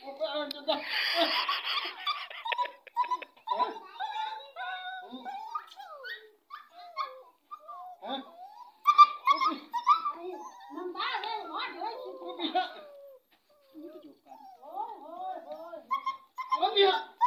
Come here.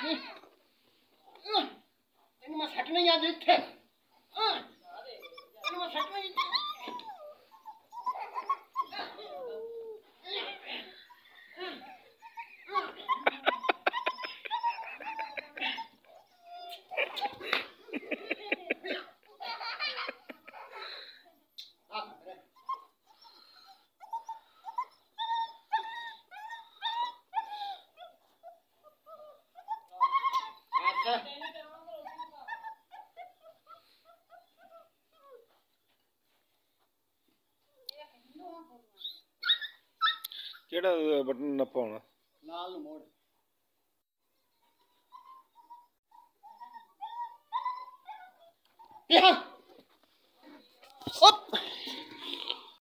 तेन मस हटने याद थे ਕਿਹੜਾ ਬਟਨ ਨਪਾਉਣਾ ਨਾਲ ਨੂੰ ਮੋੜ ਯਾ ਓਪ